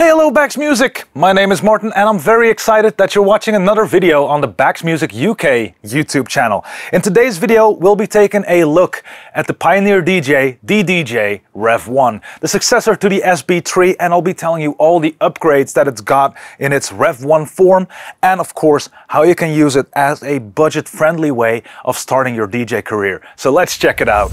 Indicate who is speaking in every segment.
Speaker 1: Hey, hello Bax Music! My name is Martin and I'm very excited that you're watching another video on the Bax Music UK YouTube channel. In today's video, we'll be taking a look at the Pioneer DJ DDJ Rev 1, the successor to the SB3, and I'll be telling you all the upgrades that it's got in its Rev 1 form, and of course, how you can use it as a budget-friendly way of starting your DJ career. So let's check it out.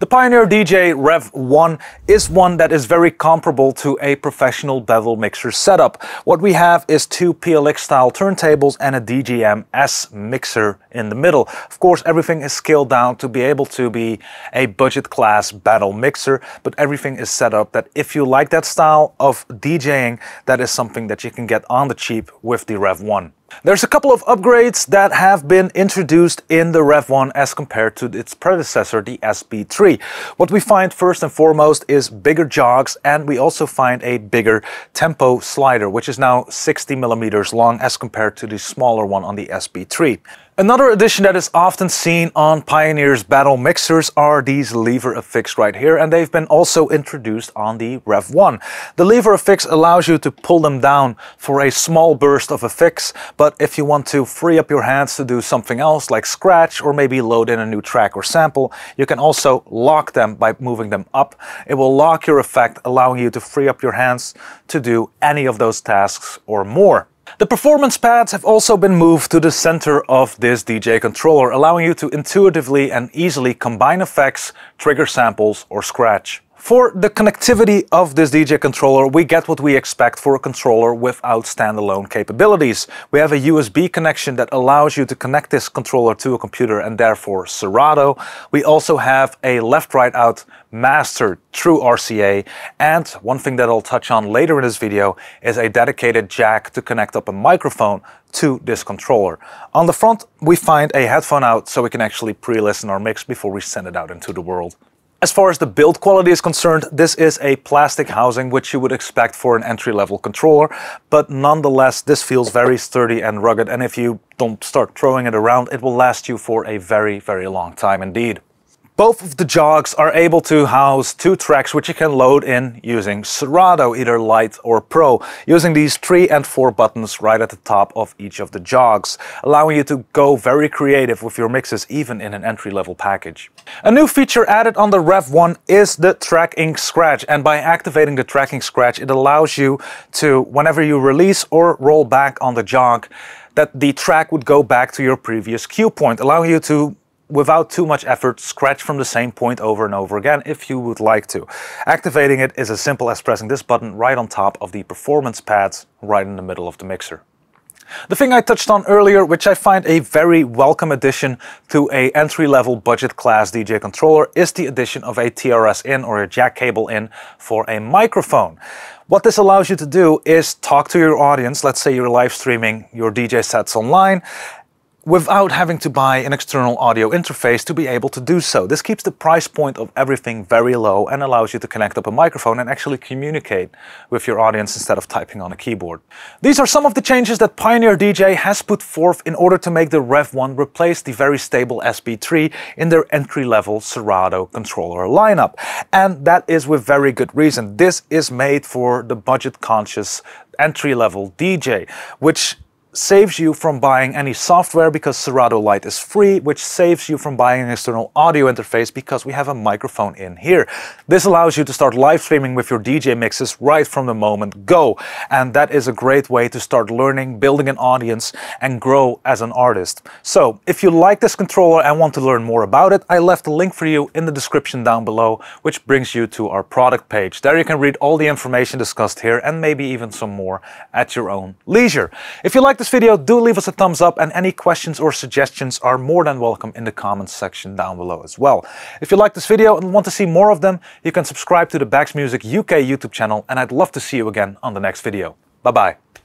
Speaker 1: The Pioneer DJ Rev 1 is one that is very comparable to a professional battle mixer setup. What we have is two PLX style turntables and a DJM-S mixer in the middle. Of course everything is scaled down to be able to be a budget class battle mixer, but everything is set up that if you like that style of DJing, that is something that you can get on the cheap with the Rev 1. There's a couple of upgrades that have been introduced in the REV1 as compared to its predecessor, the SB3. What we find first and foremost is bigger jogs and we also find a bigger tempo slider, which is now 60 millimeters long as compared to the smaller one on the SB3. Another addition that is often seen on Pioneer's battle mixers are these lever effects right here and they've been also introduced on the Rev 1. The lever effects allows you to pull them down for a small burst of effects but if you want to free up your hands to do something else like scratch or maybe load in a new track or sample you can also lock them by moving them up. It will lock your effect allowing you to free up your hands to do any of those tasks or more. The performance pads have also been moved to the center of this DJ controller, allowing you to intuitively and easily combine effects, trigger samples or scratch. For the connectivity of this DJ controller, we get what we expect for a controller without standalone capabilities. We have a USB connection that allows you to connect this controller to a computer and therefore Serato. We also have a left-right out master through RCA and one thing that I'll touch on later in this video is a dedicated jack to connect up a microphone to this controller. On the front we find a headphone out so we can actually pre-listen our mix before we send it out into the world. As far as the build quality is concerned, this is a plastic housing which you would expect for an entry-level controller, but nonetheless this feels very sturdy and rugged and if you don't start throwing it around it will last you for a very very long time indeed. Both of the jogs are able to house two tracks which you can load in using Serato, either Lite or Pro, using these three and four buttons right at the top of each of the jogs, allowing you to go very creative with your mixes even in an entry-level package. A new feature added on the Rev 1 is the tracking scratch and by activating the tracking scratch it allows you to, whenever you release or roll back on the jog, that the track would go back to your previous cue point, allowing you to without too much effort, scratch from the same point over and over again if you would like to. Activating it is as simple as pressing this button right on top of the performance pads right in the middle of the mixer. The thing I touched on earlier, which I find a very welcome addition to a entry-level budget class DJ controller, is the addition of a TRS in or a jack cable in for a microphone. What this allows you to do is talk to your audience, let's say you're live streaming your DJ sets online, without having to buy an external audio interface to be able to do so. This keeps the price point of everything very low and allows you to connect up a microphone and actually communicate with your audience instead of typing on a keyboard. These are some of the changes that Pioneer DJ has put forth in order to make the Rev 1 replace the very stable SB3 in their entry-level Serato controller lineup. And that is with very good reason. This is made for the budget-conscious entry-level DJ, which saves you from buying any software because Serato Lite is free, which saves you from buying an external audio interface because we have a microphone in here. This allows you to start live streaming with your DJ mixes right from the moment go. And that is a great way to start learning, building an audience, and grow as an artist. So, if you like this controller and want to learn more about it, I left a link for you in the description down below, which brings you to our product page. There you can read all the information discussed here and maybe even some more at your own leisure. If you like this video, do leave us a thumbs up and any questions or suggestions are more than welcome in the comments section down below as well. If you like this video and want to see more of them, you can subscribe to the Bax Music UK YouTube channel and I'd love to see you again on the next video. Bye bye.